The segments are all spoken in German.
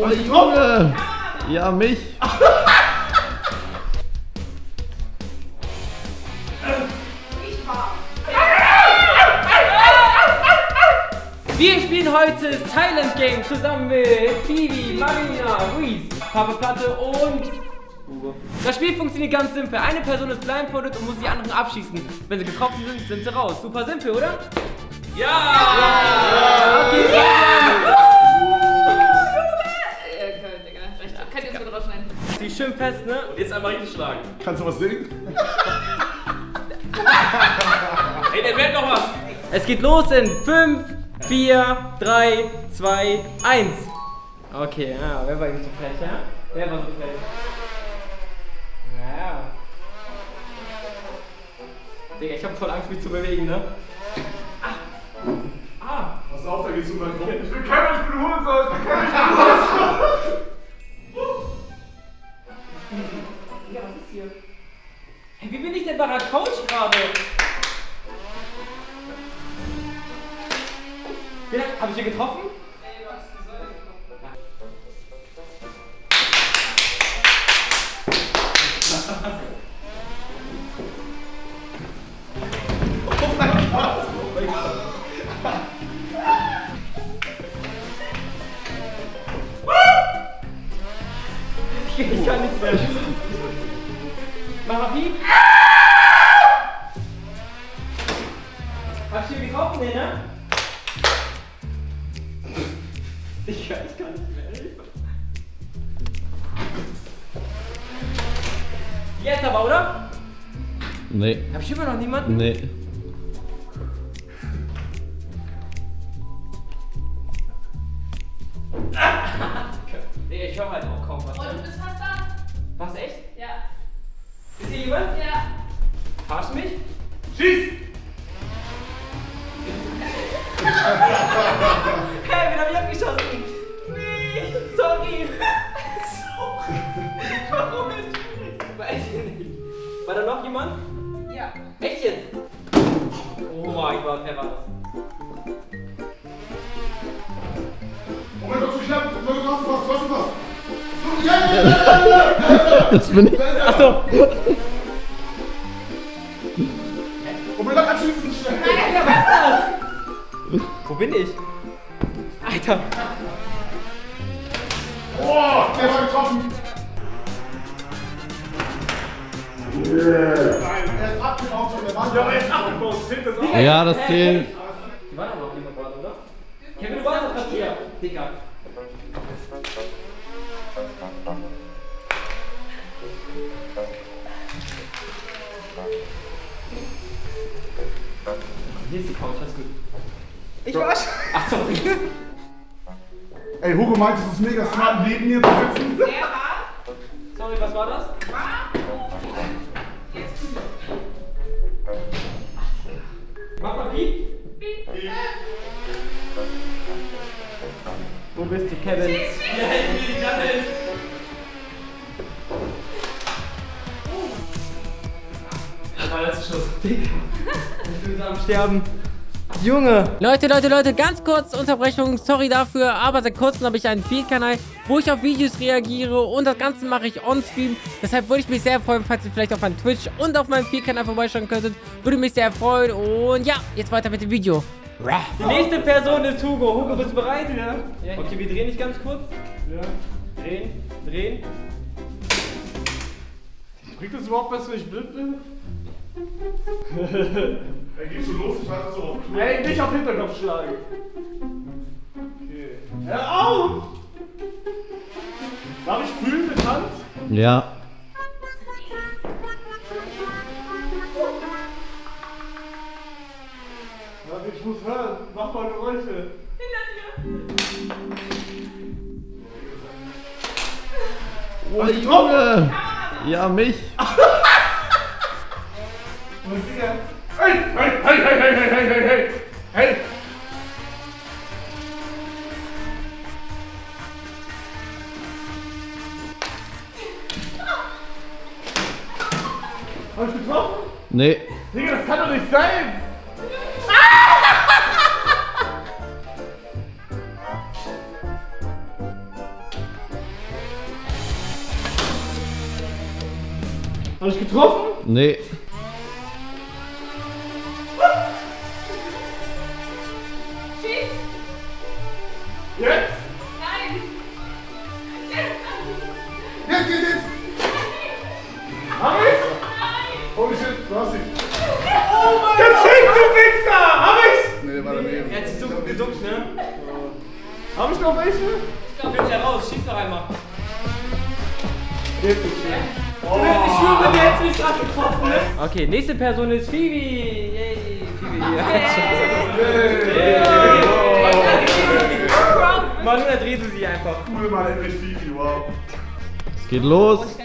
Oh Junge! Ja, mich! Wir spielen heute Silent Game zusammen mit Phoebe, Marina, Ruiz, Papa Platte und. Das Spiel funktioniert ganz simpel. Eine Person ist blindfolded und muss die anderen abschießen. Wenn sie getroffen sind, sind sie raus. Super simpel, oder? Ja! Okay, Äh, Sie schön fest, ne? Jetzt einmal richtig schlagen. Kannst du was singen? Ey, der wird noch was. Es geht los in 5, 4, 3, 2, 1. Okay, ja, wer war so frech, ja? Wer war so frech? Ja. Digga, ich hab voll Angst, mich zu bewegen, ne? Ah! Ah! Pass auf, da geht's um meinen Kopf. Ich bin Kevin, ich bin Hurensohn, ich bin Kevin, ich bin Hurensohn. Digga, was ist hier? Hey, wie bin ich denn bei der Couch gerade? Wen hab, hab ich hier getroffen? Ich kann nichts mehr. Mach mal Piep. Hast du hier getroffen, nee, ne? Ich kann, ich kann nicht mehr helfen. Jetzt aber, oder? Nee, Hab ich immer noch niemanden? nee. Nee, ich höre halt auch kaum? Was, jemand? Ja. Verarsch du mich? Schieß! Hey, wen hab ich abgeschossen? Nee, sorry. sorry. Warum ist Weiß ich nicht. War da noch jemand? Ja. Echt jetzt? Oh mein Gott, wer war das? Oh mein Gott, so knapp. Du hast was, du hast was. So, Ja, ja, ja, ja, ja. Das bin ich. Er. Achso. Wasserschützen schnell. Nein, Wasser. Wo bin ich? Alter. Boah, der war getroffen. Yeah. Ja, das zählt. Die waren aber auf jeden Fall, oder? Kevin, du warst doch gerade hier, Digga. Hier ist die Couch, alles gut. Ich war schon. Ach, sorry. Ey, Hugo meint, es ist mega smart, neben mir zu sitzen. Wer war? Sorry, was war das? Mach mal Piep. Wo bist du, Kevin? Wir helfen dir, die Klappe ist. Das war der letzte Schuss. Ich bin am Sterben. Junge! Leute, Leute, Leute, ganz kurz Unterbrechung, sorry dafür, aber seit kurzem habe ich einen Feed-Kanal, wo ich auf Videos reagiere und das Ganze mache ich on-stream. Deshalb würde ich mich sehr freuen, falls ihr vielleicht auf meinem Twitch und auf meinem Feed-Kanal vorbeischauen könntet. Würde mich sehr freuen und ja, jetzt weiter mit dem Video. Die nächste Person ist Hugo. Hugo, bist du bereit? Ja. Okay, wir drehen dich ganz kurz. Ja. Drehen, drehen. Bringt das überhaupt was, wenn ich blind bin? er geht schon los, ich warte so auf Klo. Ey, nicht auf Hinterkopf schlagen. Okay. Hör auf! Darf ich fühlen mit Hand? Ja. Ich muss hören. Mach mal Geräusche. Oh Junge! Ja, mich! Und wieder. Hey, hey, hey, hey, hey, hey, hey, hey, hey. Hab ich getroffen? Nee. Digga, das kann doch nicht sein! Habe ich getroffen? Nee. Shit, du hast ihn. Gefickte Wichser! Hab ich's? Nee, war daneben. Er hat sich geduckt, ne? Hab ich noch welche? Ich glaube, jetzt heraus. Schieß doch einmal. Geht nicht mehr. Ich schwöre, der hat mich gerade getroffen, ne? Okay, nächste Person ist Phoebe. Yay, Phoebe hier. Maluna, dreh du sie einfach. Cool, mal endlich Fifi, wow. Es geht los.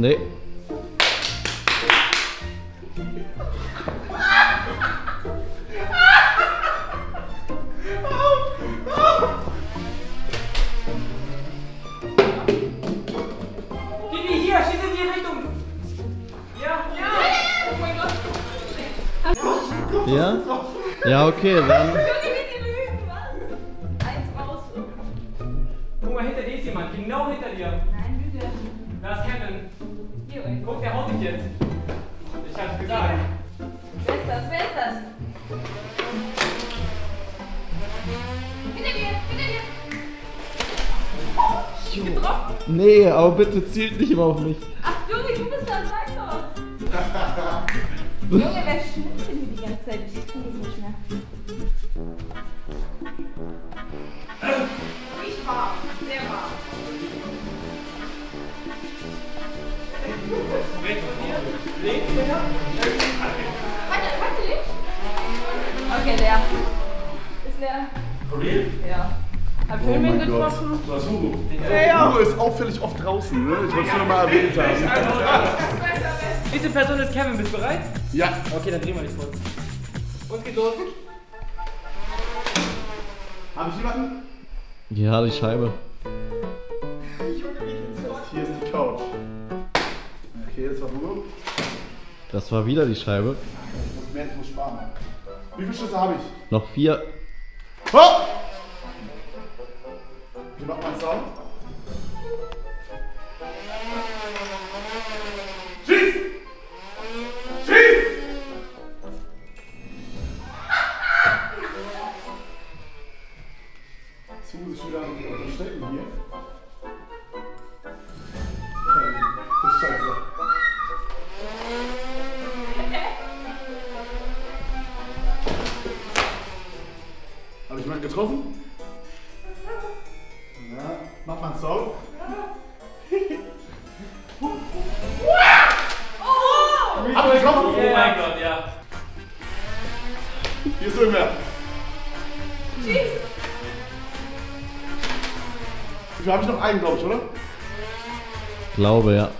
Nee. Phoebe, hier, schieß in die Richtung. Ja, ja. Oh mein Gott. Ja? Ja, okay, dann. Eins raus. Guck mal, hinter dir ist jemand. Genau hinter dir. Nein, Lüge. Da ist Kevin. Guck, der haut dich jetzt. Ich hab's gesagt. Wer ist das? Wer ist das? Hinter dir, hinter dir. Getroffen. Nee, aber bitte zielt nicht immer auf mich. Ach, Junge, du bist das, sag doch. Junge, wer schnippt Hab schön wen getroffen. Was Hugo? Hugo ist auffällig oft draußen, ne? Ich wollte es nur mal erwähnt haben. Nächste Person ist Kevin. Bist du bereit? Ja. Okay, dann drehen wir dich kurz. Und geht los. Hab ich jemanden? Ja, die Scheibe. Hier ist die Couch. Okay, das war Hugo. Das war wieder die Scheibe. Ich muss mehr, ich muss sparen. Wie viele Schüsse habe ich? Noch vier. Wie macht man Sound? Hier ist irgendwer. Schieß. Wir haben noch einen, glaube ich, oder? Glaube, ja.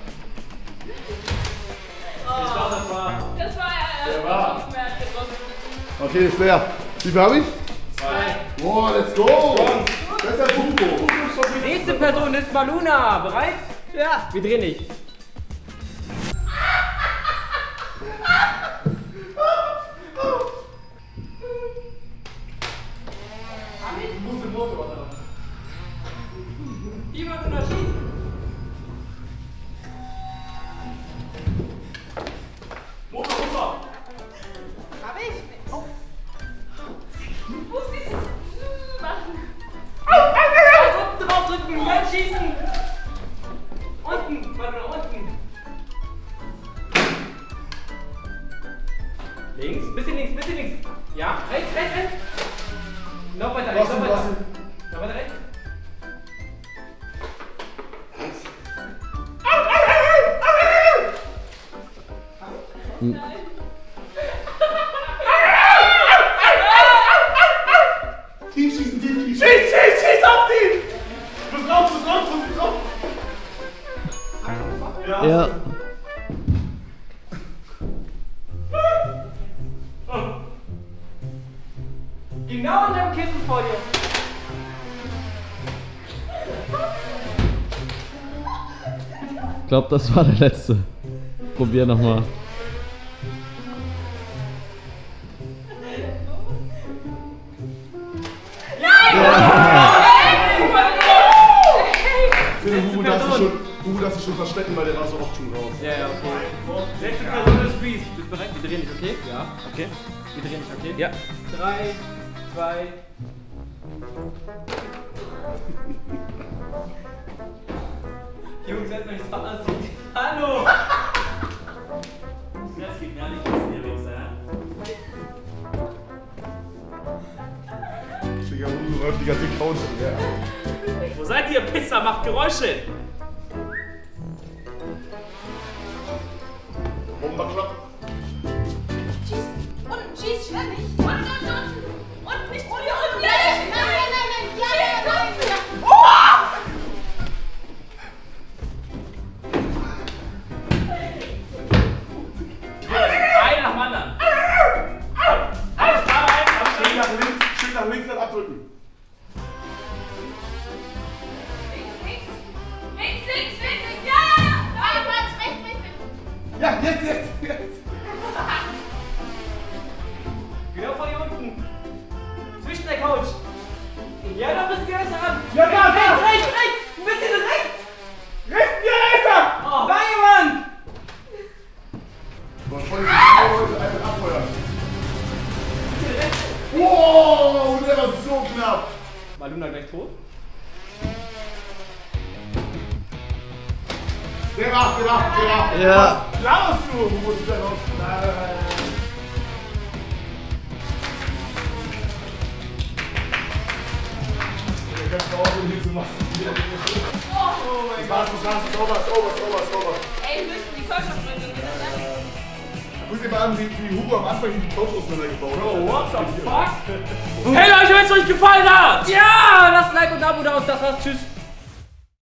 Ich glaube, das war. Das war äh, Der war. nicht. Okay, ist leer. Wie viel habe ich? Zwei. Boah, let's go! Das ist der Hugo. Nächste Person ist Maluna. Bereit? Ja. Wir drehen dich. Tief schießen, tief schießen. Schieß, schieß, schieß auf die! Du bist drauf, du bist drauf, du bist drauf. Ja. Genau unter dem Kissen vor dir. glaube, das war der letzte. Probier nochmal. Nächste Person ist Reese. Bist du bereit? Wir drehen nicht, okay? Ja. Okay. Wir drehen nicht, okay? Ja. Drei, zwei. Jungs, seid mal nicht so aussieht. Hallo! Das geht gar nicht, das ist der Wichser, ja? Digga, Hugo läuft die ganze Couch. Wo seid ihr, Pisser? Macht Geräusche! Schieß. Und schieß schnell nicht. 25, oberst, oberst, oberst, oberst. Ey, wir müssen die Körperbrücke muss dir mal an, wie, wie Hugo am Anfang die Toastbrustmänner gebaut hat. Bro, what the fuck? hey Leute, wenn es euch gefallen hat! Ja, lasst ein Like und ein Abo da und das war's. Tschüss.